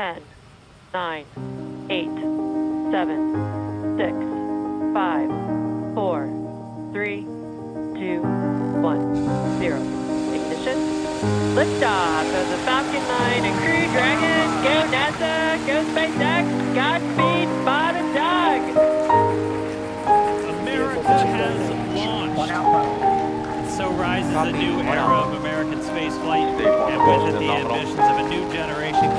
10, 9, 8, 7, 6, 5, 4, 3, 2, 1, 0. Ignition. Liftoff of the Falcon 9 and Crew Dragon. Go NASA, go SpaceX, Godspeed, Bob and Doug. America has launched. So rises a new era of American space flight, and with it the ambitions of a new generation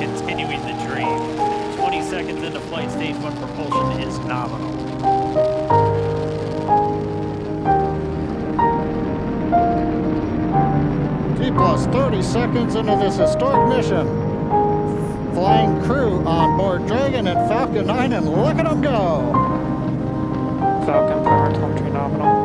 continuing the dream. 20 seconds into flight stage one propulsion is nominal. T plus 30 seconds into this historic mission. Flying crew on board Dragon and Falcon 9 and look at them go. Falcon power telemetry nominal.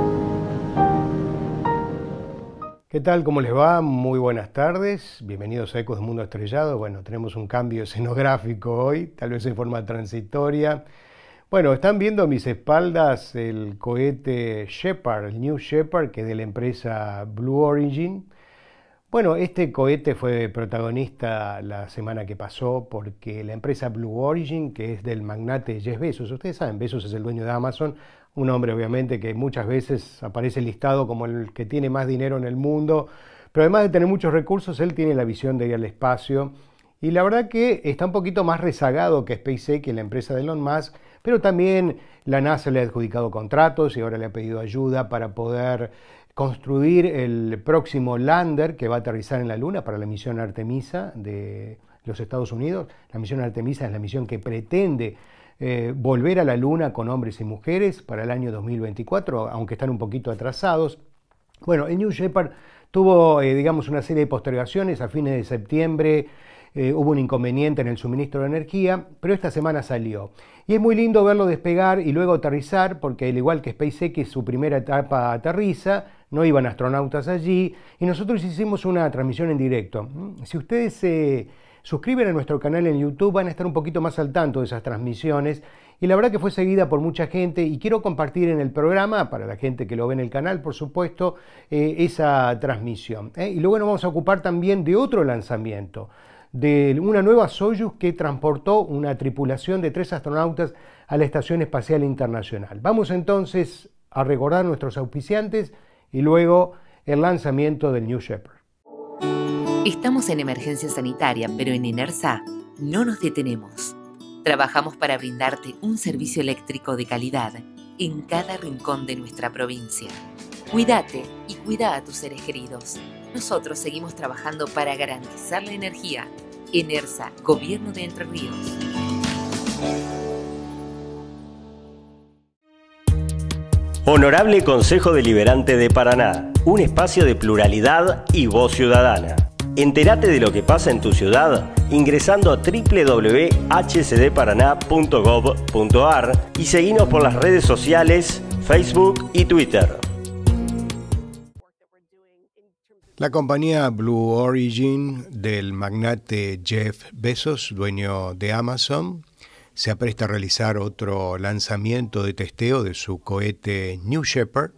¿Qué tal? ¿Cómo les va? Muy buenas tardes. Bienvenidos a Ecos del Mundo Estrellado. Bueno, tenemos un cambio escenográfico hoy, tal vez en forma transitoria. Bueno, están viendo a mis espaldas el cohete Shepard, el New Shepard, que es de la empresa Blue Origin. Bueno, este cohete fue protagonista la semana que pasó porque la empresa Blue Origin, que es del magnate Jeff Bezos, ustedes saben, Bezos es el dueño de Amazon, un hombre obviamente que muchas veces aparece listado como el que tiene más dinero en el mundo, pero además de tener muchos recursos, él tiene la visión de ir al espacio y la verdad que está un poquito más rezagado que SpaceX, la empresa de Elon Musk, pero también la NASA le ha adjudicado contratos y ahora le ha pedido ayuda para poder construir el próximo lander que va a aterrizar en la Luna para la misión Artemisa de los Estados Unidos. La misión Artemisa es la misión que pretende eh, volver a la Luna con hombres y mujeres para el año 2024, aunque están un poquito atrasados. Bueno, el New Shepard tuvo, eh, digamos, una serie de postergaciones. A fines de septiembre eh, hubo un inconveniente en el suministro de energía, pero esta semana salió. Y es muy lindo verlo despegar y luego aterrizar, porque al igual que SpaceX, su primera etapa aterriza, no iban astronautas allí, y nosotros hicimos una transmisión en directo. Si ustedes se suscriben a nuestro canal en YouTube, van a estar un poquito más al tanto de esas transmisiones. Y la verdad que fue seguida por mucha gente y quiero compartir en el programa, para la gente que lo ve en el canal, por supuesto, eh, esa transmisión. ¿eh? Y luego nos vamos a ocupar también de otro lanzamiento de una nueva Soyuz que transportó una tripulación de tres astronautas a la Estación Espacial Internacional. Vamos entonces a recordar nuestros auspiciantes y luego el lanzamiento del New Shepard. Estamos en emergencia sanitaria, pero en Inersa no nos detenemos. Trabajamos para brindarte un servicio eléctrico de calidad en cada rincón de nuestra provincia. Cuídate y cuida a tus seres queridos. Nosotros seguimos trabajando para garantizar la energía. ENERSA, Gobierno de Entre Ríos. Honorable Consejo Deliberante de Paraná, un espacio de pluralidad y voz ciudadana. Entérate de lo que pasa en tu ciudad ingresando a www.hcdparaná.gov.ar y seguinos por las redes sociales, Facebook y Twitter. La compañía Blue Origin del magnate Jeff Bezos, dueño de Amazon, se apresta a realizar otro lanzamiento de testeo de su cohete New Shepard.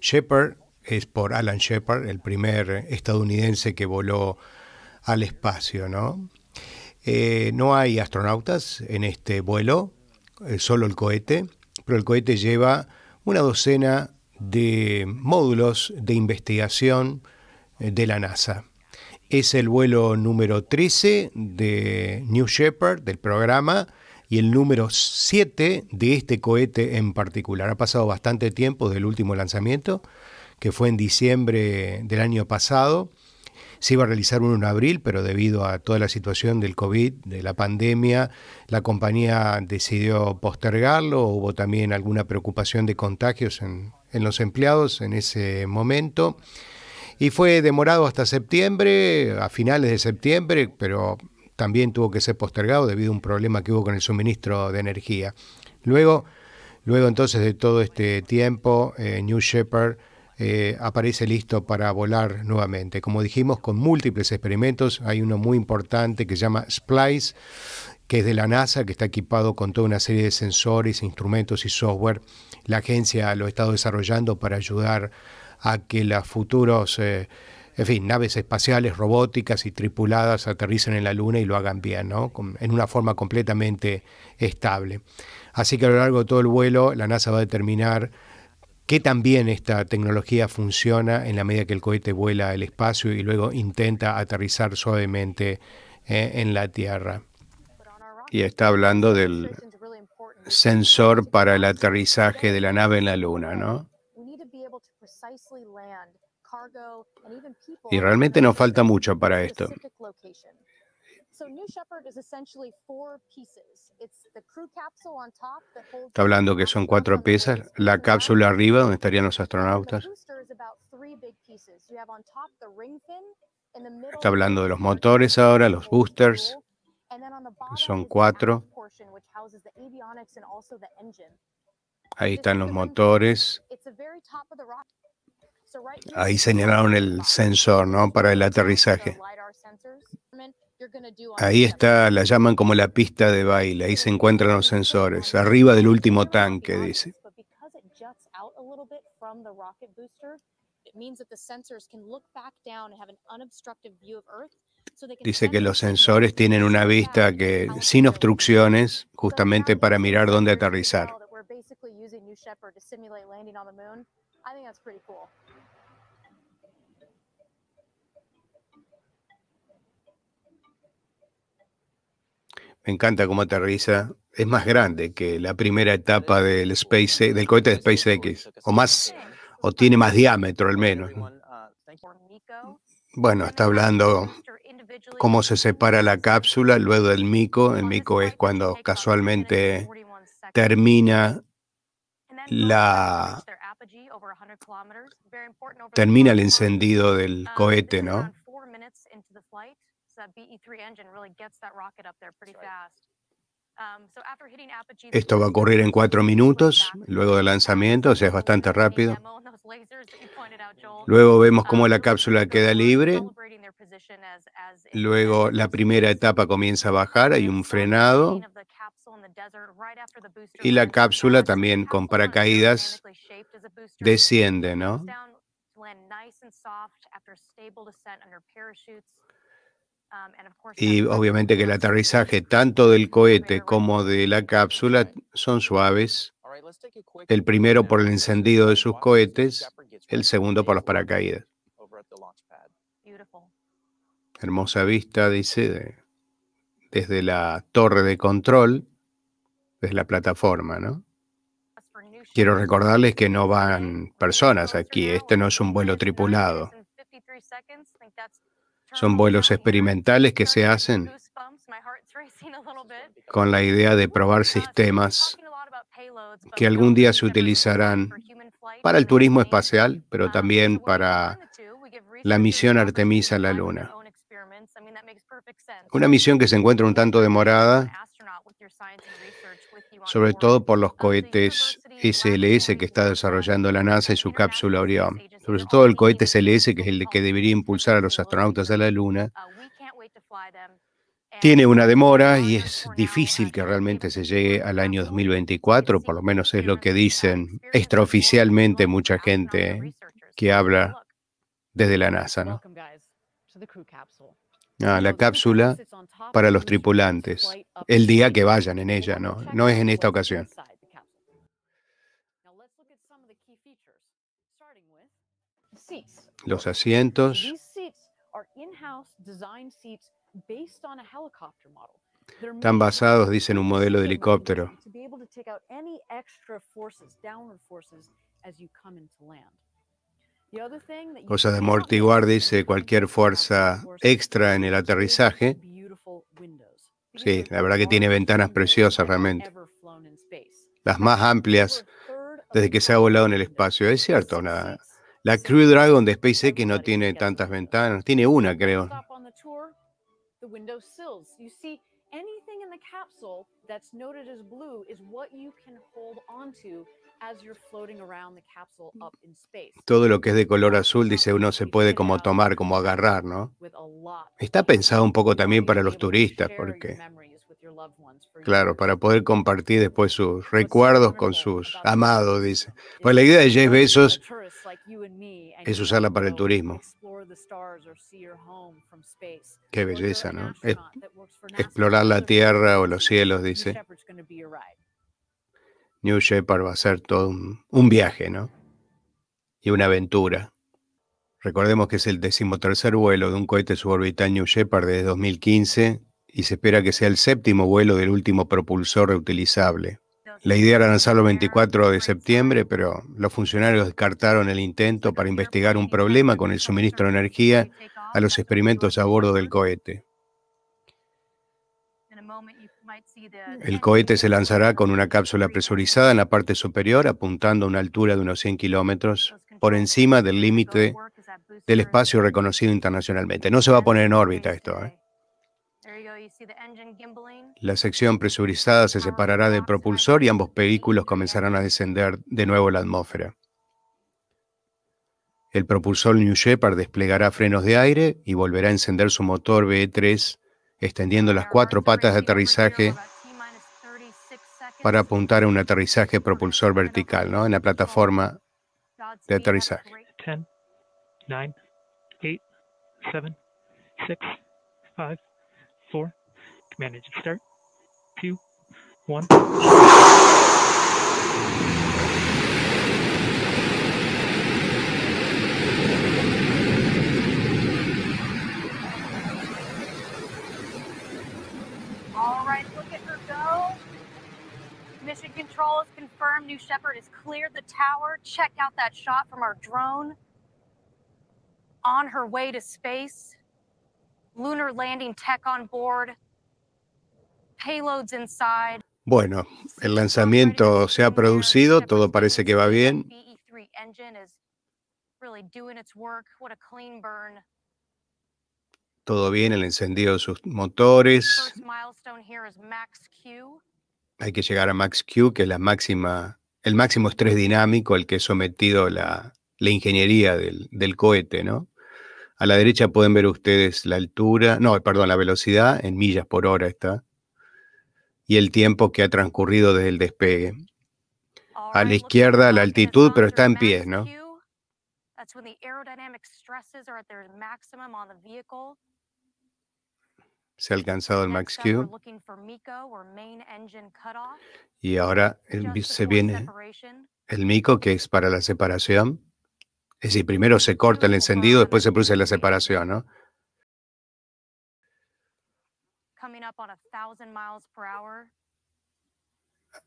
Shepard es por Alan Shepard, el primer estadounidense que voló al espacio, ¿no? Eh, no hay astronautas en este vuelo, eh, solo el cohete, pero el cohete lleva una docena de módulos de investigación eh, de la NASA. Es el vuelo número 13 de New Shepard, del programa, y el número 7 de este cohete en particular. Ha pasado bastante tiempo del último lanzamiento, que fue en diciembre del año pasado. Se iba a realizar uno en abril, pero debido a toda la situación del COVID, de la pandemia, la compañía decidió postergarlo. Hubo también alguna preocupación de contagios en, en los empleados en ese momento y fue demorado hasta septiembre, a finales de septiembre, pero también tuvo que ser postergado debido a un problema que hubo con el suministro de energía. Luego, luego entonces de todo este tiempo, eh, New Shepard eh, aparece listo para volar nuevamente. Como dijimos, con múltiples experimentos, hay uno muy importante que se llama SPLICE, que es de la NASA, que está equipado con toda una serie de sensores, instrumentos y software. La agencia lo ha estado desarrollando para ayudar a que los futuros eh, en fin, naves espaciales, robóticas y tripuladas aterricen en la Luna y lo hagan bien, ¿no? en una forma completamente estable. Así que a lo largo de todo el vuelo, la NASA va a determinar qué tan bien esta tecnología funciona en la medida que el cohete vuela al espacio y luego intenta aterrizar suavemente eh, en la Tierra. Y está hablando del sensor para el aterrizaje de la nave en la Luna, ¿no? Y realmente nos falta mucho para esto. Está hablando que son cuatro piezas. La cápsula arriba, donde estarían los astronautas. Está hablando de los motores ahora, los boosters. Son cuatro. Ahí están los motores. Ahí señalaron el sensor, ¿no? Para el aterrizaje. Ahí está, la llaman como la pista de baile, ahí se encuentran los sensores, arriba del último tanque, dice. Dice que los sensores tienen una vista que sin obstrucciones, justamente para mirar dónde aterrizar. Me encanta cómo aterriza. Es más grande que la primera etapa del, Space, del cohete de SpaceX, o más, o tiene más diámetro al menos. Bueno, está hablando cómo se separa la cápsula luego del mico. El mico es cuando casualmente termina la termina el encendido del cohete, ¿no? Esto va a ocurrir en cuatro minutos luego del lanzamiento, o sea, es bastante rápido. Luego vemos cómo la um, cápsula queda libre. Luego la primera etapa comienza a bajar, hay un frenado. Y la cápsula también con paracaídas desciende, ¿no? Um, y obviamente que el aterrizaje tanto del cohete como de la cápsula son suaves. El primero por el encendido de sus cohetes, el segundo por los paracaídas. Hermosa vista, dice, desde la torre de control, desde la plataforma, ¿no? Quiero recordarles que no van personas aquí, este no es un vuelo tripulado. Son vuelos experimentales que se hacen con la idea de probar sistemas que algún día se utilizarán para el turismo espacial, pero también para la misión Artemisa a la Luna. Una misión que se encuentra un tanto demorada, sobre todo por los cohetes SLS que está desarrollando la NASA y su cápsula Orión sobre todo el cohete SLS, que es el que debería impulsar a los astronautas a la Luna, tiene una demora y es difícil que realmente se llegue al año 2024, por lo menos es lo que dicen extraoficialmente mucha gente que habla desde la NASA. ¿no? Ah, la cápsula para los tripulantes, el día que vayan en ella, no, no es en esta ocasión. Los asientos. Están basados, dicen, en un modelo de helicóptero. Cosa de amortiguar, dice, cualquier fuerza extra en el aterrizaje. Sí, la verdad que tiene ventanas preciosas realmente. Las más amplias desde que se ha volado en el espacio. Es cierto, nada. La Crew Dragon de SpaceX no tiene tantas ventanas, tiene una, creo. Todo lo que es de color azul, dice uno, se puede como tomar, como agarrar, ¿no? Está pensado un poco también para los turistas, porque Claro, para poder compartir después sus recuerdos con sus amados, dice. Pues la idea de Jeff Bezos es usarla para el turismo. Qué belleza, ¿no? Es- explorar la tierra o los cielos, dice. New Shepard va a ser todo un, un viaje, ¿no? Y una aventura. Recordemos que es el decimotercer vuelo de un cohete suborbital New Shepard desde 2015 y se espera que sea el séptimo vuelo del último propulsor reutilizable. La idea era lanzarlo el 24 de septiembre, pero los funcionarios descartaron el intento para investigar un problema con el suministro de energía a los experimentos a bordo del cohete. El cohete se lanzará con una cápsula presurizada en la parte superior, apuntando a una altura de unos 100 kilómetros por encima del límite del espacio reconocido internacionalmente. No se va a poner en órbita esto. ¿eh? La sección presurizada se separará del propulsor y ambos vehículos comenzarán a descender de nuevo la atmósfera. El propulsor New Shepard desplegará frenos de aire y volverá a encender su motor VE3, extendiendo las cuatro patas de aterrizaje para apuntar a un aterrizaje propulsor vertical, ¿no? En la plataforma de aterrizaje. 10, 9, 8, 7, 6, 5, 4. Command. 2, 1. All right, look at her go. Mission control has confirmed New Shepard has cleared the tower. Check out that shot from our drone. On her way to space. Lunar landing tech on board. Payloads inside. Bueno, el lanzamiento se ha producido, todo parece que va bien. BE3 engine is really doing its work. What a clean burn. Todo bien, el encendido de sus motores. Hay que llegar a Max Q, que es la máxima, el máximo estrés dinámico al que es sometido la, la ingeniería del, del cohete, ¿no? A la derecha pueden ver ustedes la altura, no, perdón, la velocidad, en millas por hora está, y el tiempo que ha transcurrido desde el despegue. A la izquierda la altitud, pero está en pie, ¿no? Se ha alcanzado el Max Q y ahora el- se viene el MICO, que es para la separación. Es decir, primero se corta el encendido, después se produce la separación, ¿no? Coming up on a thousand miles per hour.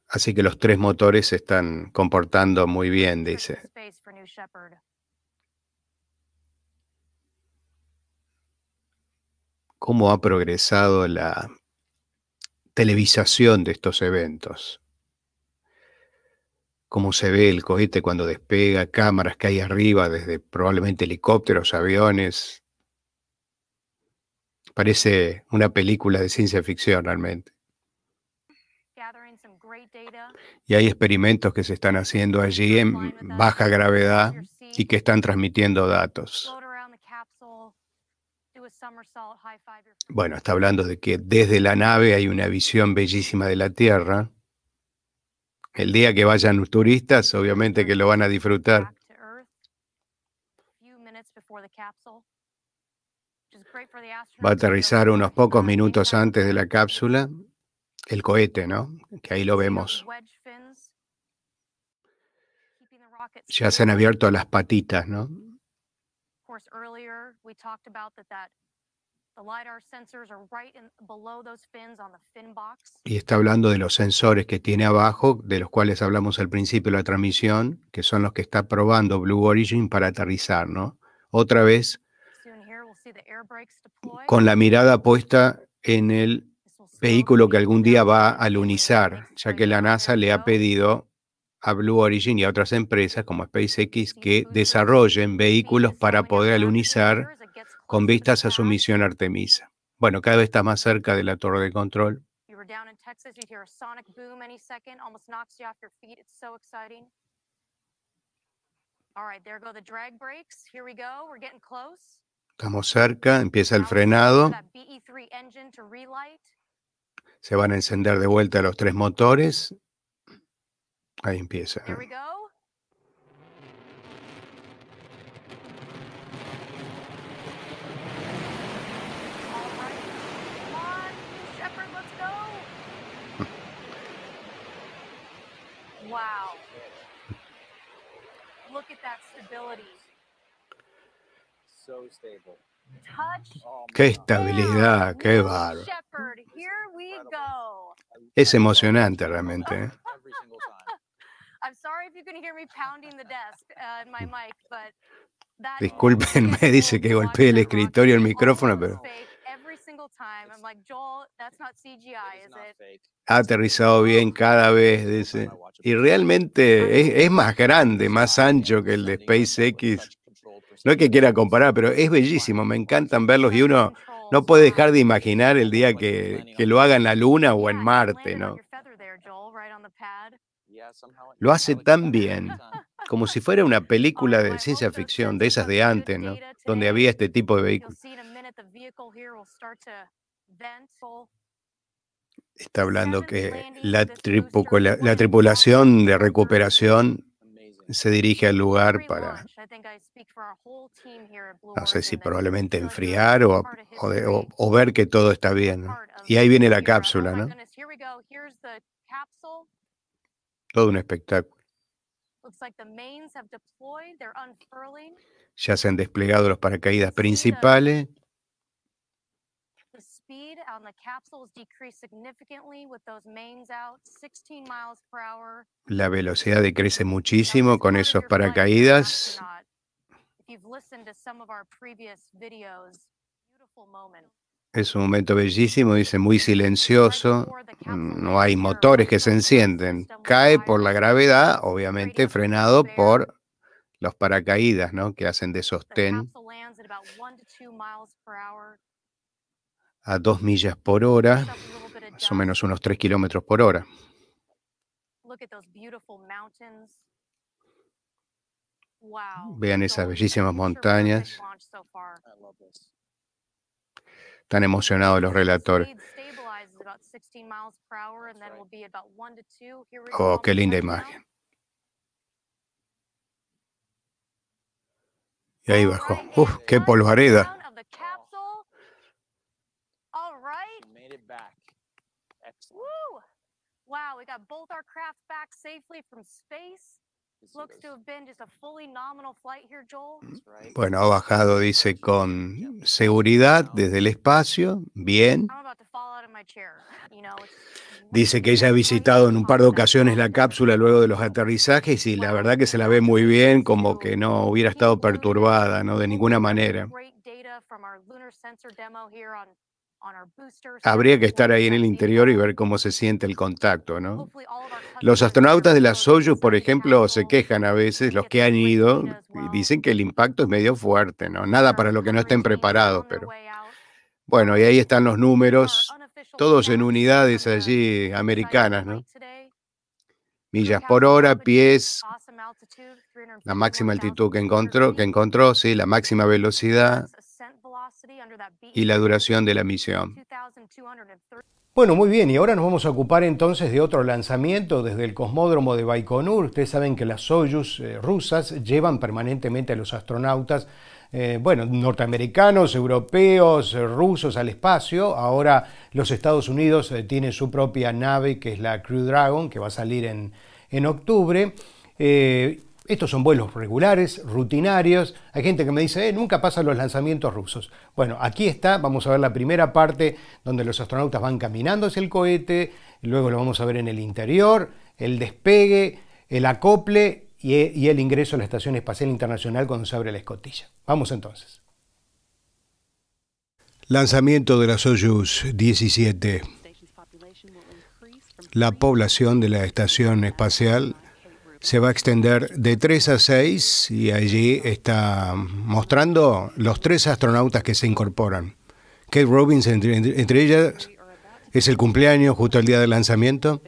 Así que los tres motores se están comportando muy bien, dice. Cómo ha progresado la televisación de estos eventos. Cómo se ve el cohete cuando despega, cámaras que hay arriba, desde probablemente helicópteros, aviones. Parece una película de ciencia ficción realmente. Y hay experimentos que se están haciendo allí en baja gravedad y que están transmitiendo datos. Bueno, está hablando de que desde la nave hay una visión bellísima de la Tierra. El día que vayan turistas, obviamente que lo van a disfrutar. Va a aterrizar unos pocos minutos antes de la cápsula, el cohete, ¿no? Que ahí lo vemos. Ya se han abierto las patitas, ¿no? Y está hablando de los sensores que tiene abajo, de los cuales hablamos al principio de la transmisión, que son los que está probando Blue Origin para aterrizar, ¿no? Otra vez con la mirada puesta en el vehículo que algún día va a lunizar, ya que la. NASA le ha pedido a Blue Origin y a otras empresas como SpaceX que desarrollen vehículos para poder alunizar con vistas a su misión Artemisa. Bueno, cada vez está más cerca de la torre de control. All right, there go the drag brakes. Here we go. We're getting close. Estamos cerca, empieza el frenado. Se van a encender de vuelta los tres motores. Ahí empieza. Wow. Look at that stability. Qué my God. estabilidad, qué bárbaro. Es emocionante realmente. ¿eh? Me uh, that Discúlpenme, dice que golpeé el escritorio, el micrófono, pero ha aterrizado bien cada vez, dice. Y realmente es, es más grande, más ancho que el de SpaceX. No es que quiera comparar, pero es bellísimo, me encantan verlos y uno no puede dejar de imaginar el día que, que lo haga en la Luna o en Marte, ¿no? Lo hace tan bien, como si fuera una película de ciencia ficción, de esas de antes, ¿no? Donde había este tipo de vehículos. Está hablando que la, la, la tripulación de recuperación. Se dirige al lugar para, no sé si probablemente enfriar o, o de- o- o ver que todo está bien. ¿no? Y ahí viene la cápsula, ¿no? Todo un espectáculo. Ya se han desplegado los paracaídas principales. La velocidad decrece muchísimo con esos paracaídas. Es un momento bellísimo, dice, muy silencioso. mm, No hay motores que se encienden. Cae por la gravedad, obviamente frenado por los paracaídas, ¿no? Que hacen de sostén a dos millas por hora, más o menos unos tres kilómetros por hora. Look at those beautiful mountains. Wow. Vean esas bellísimas montañas. Están emocionados los relatores. Speed stabilizes about 16 miles per hour and then right. will be about 1 to 2. Here we Oh, qué linda imagen. Y ahí bajó. Uf, qué polvareda. touchdown of the capsule. All right. We made it back. Excellent. Woo! Wow, we got both our craft back safely from space. You see Looks to those- have been just a fully nominal flight here, Joel. That's right. Bueno, ha bajado, dice, con seguridad desde el espacio. Bien. I'm about to fall out of my chair. You know, it's Dice que ella ha visitado en un par de ocasiones la cápsula luego de los aterrizajes y la verdad que se la ve muy bien, como que no hubiera estado perturbada, ¿no? De ninguna manera. Habría que estar ahí en el interior y ver cómo se siente el contacto, ¿no? Los astronautas de la Soyuz, por ejemplo, se quejan a veces, los que han ido, y dicen que el impacto es medio fuerte, ¿no? Nada para lo que no estén preparados, pero bueno, y ahí están los números, todos en unidades allí americanas, ¿no? Millas por hora, pies, la máxima altitud que encontró, que encontró, sí, la máxima velocidad y la duración de la misión. Bueno, muy bien, y ahora nos vamos a ocupar entonces de otro lanzamiento desde el cosmódromo de Baikonur. Ustedes saben que las Soyuz eh, rusas llevan permanentemente a los astronautas, eh, bueno, norteamericanos, europeos, eh, rusos al espacio. Ahora los Estados Unidos eh, tienen su propia nave que es la Crew Dragon, que va a salir en, en octubre. Eh, estos son vuelos regulares, rutinarios. Hay gente que me dice, eh, nunca pasan los lanzamientos rusos. Bueno, aquí está, vamos a ver la primera parte donde los astronautas van caminando hacia el cohete, luego lo vamos a ver en el interior, el despegue, el acople y, y el ingreso a la Estación Espacial Internacional cuando se abre la escotilla. Vamos entonces. Lanzamiento de la Soyuz 17. La población de la estación espacial se va a extender de 3 a 6 y allí está mostrando los tres astronautas que se incorporan. Kate Robbins, entre, entre ellas, es el cumpleaños justo el día del lanzamiento.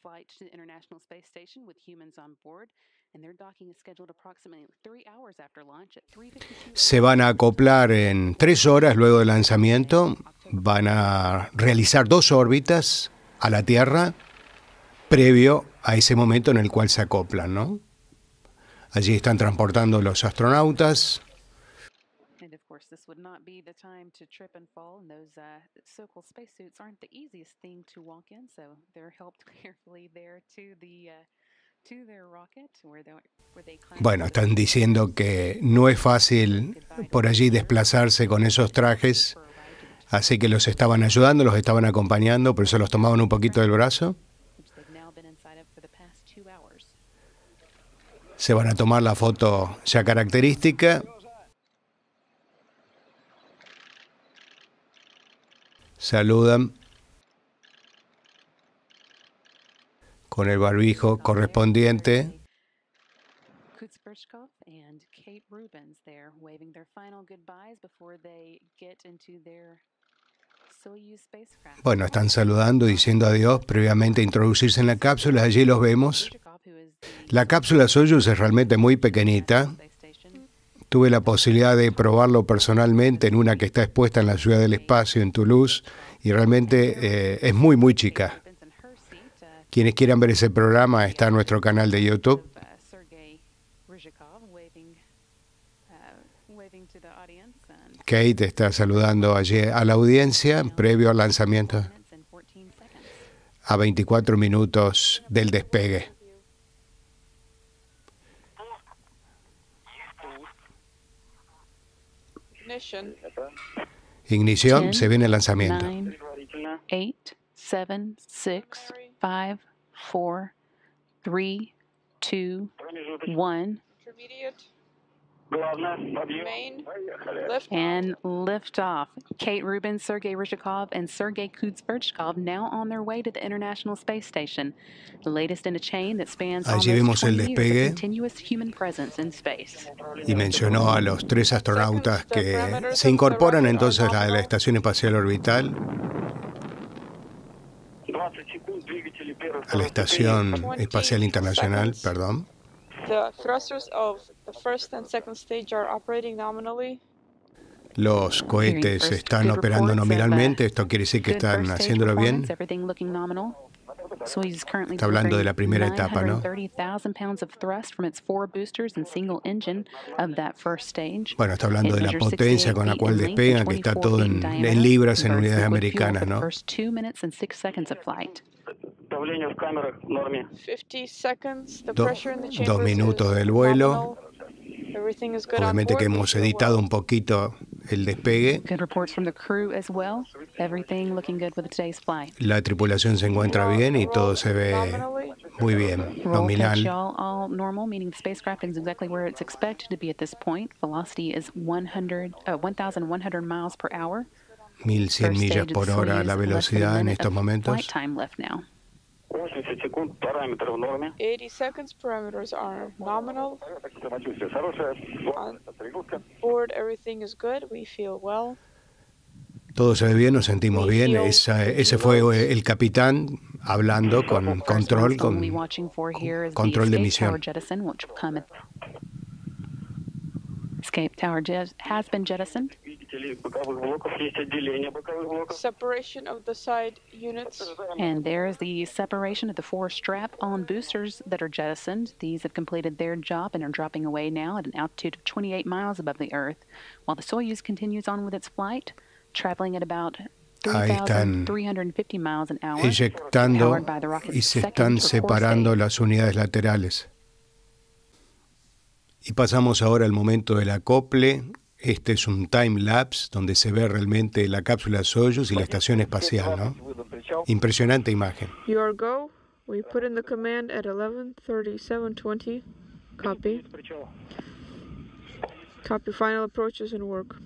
flight to the International Space Station with humans on board, and their docking is scheduled approximately three hours after launch at 3:52 Se van a acoplar en tres horas luego del lanzamiento. Van a realizar dos órbitas a la Tierra previo a ese momento en el cual se acoplan, ¿no? Allí están transportando los astronautas. Bueno, están diciendo que no es fácil por allí desplazarse con esos trajes, así que los estaban ayudando, los estaban acompañando, por eso los tomaban un poquito del brazo. which they've now been inside of for the past two hours. Se van a tomar la foto ya característica. Saludan con el barbijo correspondiente. Kate Rubens there waving their final goodbyes before they get into their. Bueno, están saludando, diciendo adiós, previamente a introducirse en la cápsula. Allí los vemos. La cápsula Soyuz es realmente muy pequeñita. Tuve la posibilidad de probarlo personalmente en una que está expuesta en la ciudad del espacio, en Toulouse, y realmente eh, es muy, muy chica. Uh, Quienes quieran ver ese programa está en nuestro canal de YouTube. Kate está saludando allí a la audiencia previo al lanzamiento a 24 minutos del despegue. Ignición, se viene el lanzamiento. 8, 7, 6, 5, 4, 3, 2, 1. Maine lift and liftoff. Kate Rubin, Sergei Ryzhikov, and Sergei Kuzberchkov now on their way to the International Space Station, the latest in a chain that spans Allí vemos el despegue y mencionó a los tres astronautas que se incorporan entonces a la Estación Espacial Orbital a la Estación Espacial Internacional, perdón. The thrusters of the first and second stage are operating nominally. Los cohetes están operando nominalmente, esto quiere decir que están haciéndolo bien. Está hablando de la primera etapa, ¿no? 930,000 pounds of thrust from its four boosters and single engine of that first stage. Bueno, está hablando de la potencia 68 con la cual despegan, and que está 24 todo en, en libras, en unidades americanas, ¿no? First two minutes and six seconds of flight. 50 seconds. The Do- pressure in the dos minutos del vuelo. Obviamente que hemos editado un poquito el despegue. Good reports from the crew as well. Everything looking good with today's flight. La tripulación se encuentra bien y todo se ve muy bien, nominal. Y'all all normal, meaning the spacecraft is exactly where it's expected to be at this point. Velocity is 100, uh, 1,100 miles per hour. 1100 First millas por hora la velocidad en estos momentos. Flight time left now. 80 seconds parameters are nominal. On board, everything is good. We feel well. Todo se ve bien, nos sentimos bien. Esa- ese fue el capitán hablando con control, con is control de escape tower misión. jettison, which will come. At, escape tower jet has. Separation of the side units. And there's the separation of the four strap on boosters that are jettisoned. These have completed their job and are dropping away now at an altitude of 28 miles above the Earth, while the Soyuz continues on with its flight, traveling at about Ahí están 3,350 miles an hour. eyectando powered by the rocket's y se están separando stage. las unidades laterales. Y pasamos ahora al momento del acople. Este es un time lapse donde se ve realmente la cápsula Soyuz y la estación espacial, ¿no? Impresionante imagen. Your go. We put in the command at 11:37:20. Copy. Copy. Final approaches and work.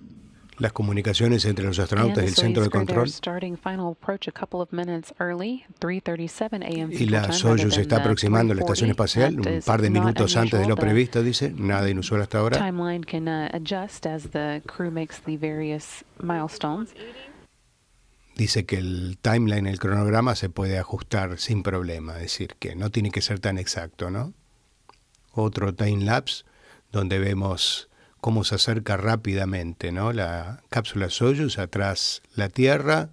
Las comunicaciones entre los astronautas y el centro de control. starting final approach a couple of minutes early, 3:37 a.m. Y la Soyuz se está aproximando a la estación 3:40. espacial un par de minutos antes de lo previsto, dice. Nada inusual hasta ahora. Uh. Dice que el timeline, el cronograma, se puede ajustar sin problema, es decir, que no tiene que ser tan exacto, ¿no? Otro time lapse donde vemos cómo se acerca rápidamente, ¿no? La cápsula Soyuz atrás la Tierra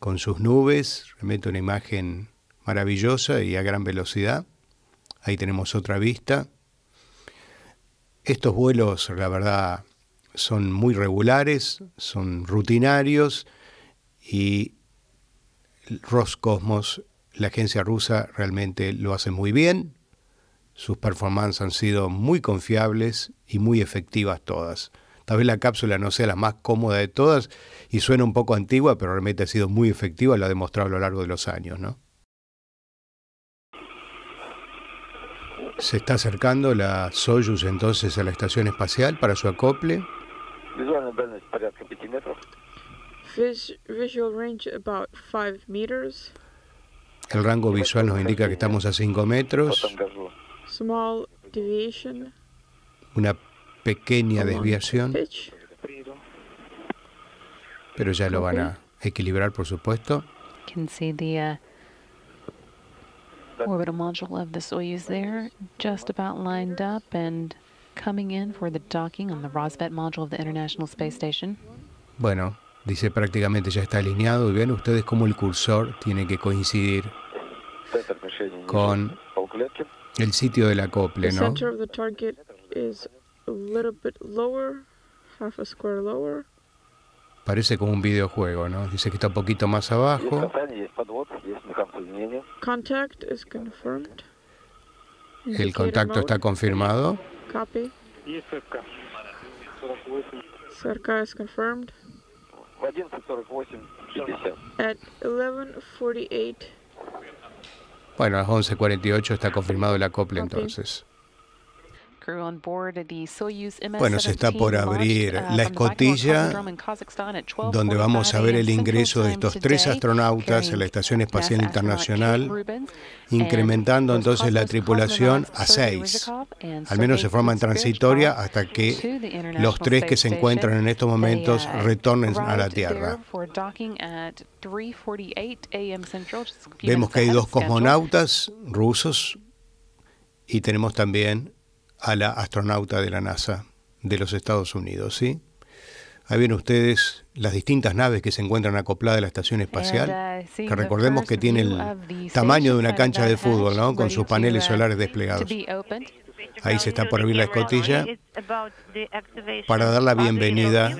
con sus nubes, realmente una imagen maravillosa y a gran velocidad. Ahí tenemos otra vista. Estos vuelos, la verdad, son muy regulares, son rutinarios y Roscosmos, la agencia rusa, realmente lo hace muy bien. Sus performances han sido muy confiables y muy efectivas todas. Tal vez la cápsula no sea la más cómoda de todas y suena un poco antigua, pero realmente ha sido muy efectiva, lo ha demostrado a lo largo de los años, ¿no? Se está acercando la Soyuz entonces a la estación espacial para su acople. visual range about 5 meters. El rango visual nos indica que estamos a 5 metros. Small deviation. Una pequeña desviación. Pero ya lo van a equilibrar, por supuesto. Can see the uh, orbital module of the Soyuz there, just about lined up and coming in for the docking on the Rosvet module of the International Space Station. Bueno, dice prácticamente ya está alineado y ven ustedes cómo el cursor tiene que coincidir con el sitio del acople, ¿no? Parece como un videojuego, ¿no? Dice que está un poquito más abajo. El contacto está confirmado. Copy. Cerca es confirmed. At 11:48. Bueno, a las 11.48 está confirmado el acople entonces. Bueno, se está por abrir uh, la escotilla donde vamos a ver el ingreso de estos tres astronautas a la Estación Espacial Internacional, incrementando entonces la tripulación a seis. Al menos de forma transitoria hasta que los tres que se encuentran en estos momentos uh, retornen a la Tierra. Vemos que hay dos cosmonautas rusos y tenemos también a la astronauta de la NASA de los Estados Unidos, ¿sí? Ahí ven ustedes las distintas naves que se encuentran acopladas a la estación espacial, que recordemos que tiene el tamaño de una cancha de fútbol, ¿no? Con sus paneles solares desplegados. Ahí se está por abrir la escotilla para dar la bienvenida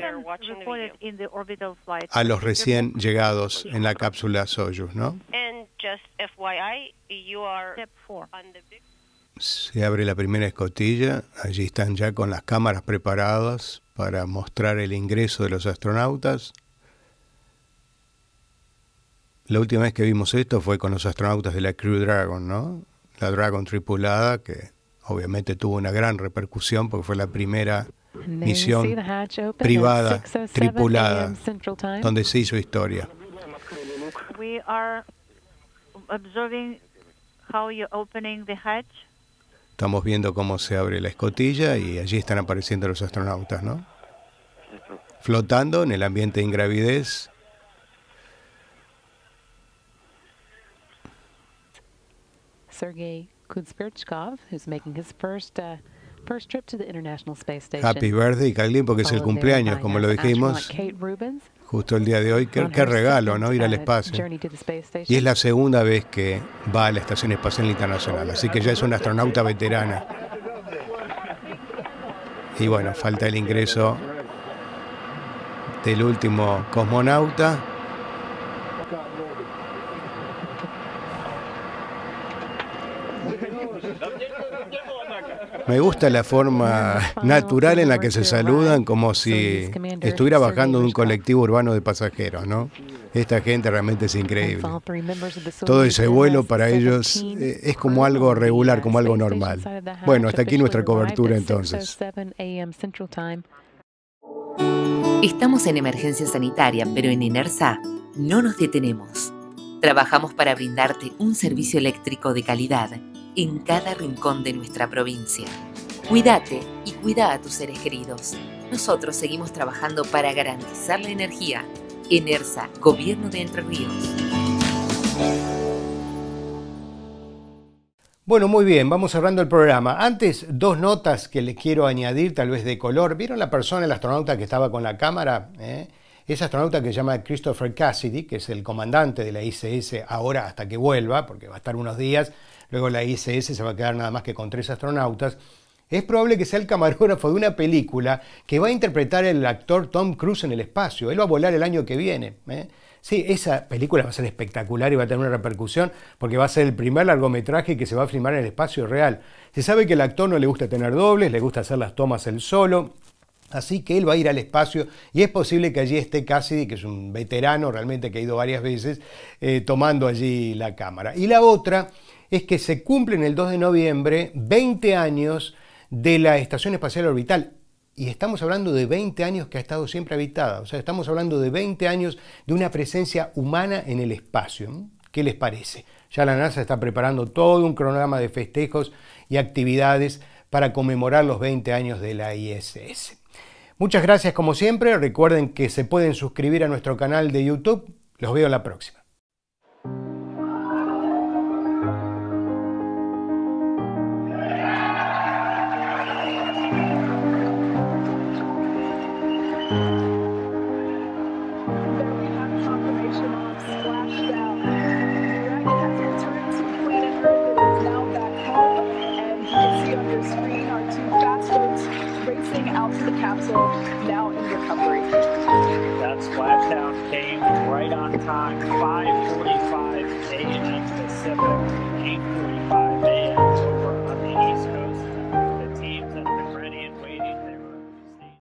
a los recién llegados en la cápsula Soyuz, ¿no? Se abre la primera escotilla, allí están ya con las cámaras preparadas para mostrar el ingreso de los astronautas. La última vez que vimos esto fue con los astronautas de la Crew Dragon, ¿no? La Dragon tripulada, que obviamente tuvo una gran repercusión porque fue la primera misión privada tripulada donde se hizo historia. We are observing how you're opening the hatch. Estamos viendo cómo se abre la escotilla y allí están apareciendo los astronautas, ¿no? Flotando en el ambiente de ingravidez. Sergei Kuzperchkov, who's making his first uh, first trip to the International Space Station. Happy birthday, Kailin, porque es el cumpleaños, como lo dijimos. Justo el día de hoy, qué, qué regalo, ¿no? Ir al espacio. Y es la segunda vez que va a la Estación Espacial Internacional, así que ya es una astronauta veterana. Y bueno, falta el ingreso del último cosmonauta. Me gusta la forma natural en la que se saludan, como si estuviera bajando de un colectivo urbano de pasajeros, ¿no? Esta gente realmente es increíble. Todo ese vuelo para ellos eh, es como algo regular, como algo normal. Bueno, hasta aquí nuestra cobertura entonces. Estamos en emergencia sanitaria, pero en INERSA no nos detenemos. Trabajamos para brindarte un servicio eléctrico de calidad en cada rincón de nuestra provincia. Cuídate y cuida a tus seres queridos. Nosotros seguimos trabajando para garantizar la energía. ENERSA, Gobierno de Entre Ríos. Bueno, muy bien, vamos cerrando el programa. Antes, dos notas que les quiero añadir, tal vez de color. ¿Vieron la persona, el astronauta que estaba con la cámara? ¿Eh? Ese astronauta que se llama Christopher Cassidy, que es el comandante de la ISS ahora hasta que vuelva, porque va a estar unos días, Luego la ISS se va a quedar nada más que con tres astronautas. Es probable que sea el camarógrafo de una película que va a interpretar el actor Tom Cruise en el espacio. Él va a volar el año que viene. ¿eh? Sí, esa película va a ser espectacular y va a tener una repercusión porque va a ser el primer largometraje que se va a filmar en el espacio real. Se sabe que al actor no le gusta tener dobles, le gusta hacer las tomas él solo. Así que él va a ir al espacio y es posible que allí esté Cassidy, que es un veterano realmente que ha ido varias veces, eh, tomando allí la cámara. Y la otra es que se cumplen el 2 de noviembre 20 años de la Estación Espacial Orbital. Y estamos hablando de 20 años que ha estado siempre habitada. O sea, estamos hablando de 20 años de una presencia humana en el espacio. ¿Qué les parece? Ya la NASA está preparando todo un cronograma de festejos y actividades para conmemorar los 20 años de la ISS. Muchas gracias como siempre. Recuerden que se pueden suscribir a nuestro canal de YouTube. Los veo la próxima.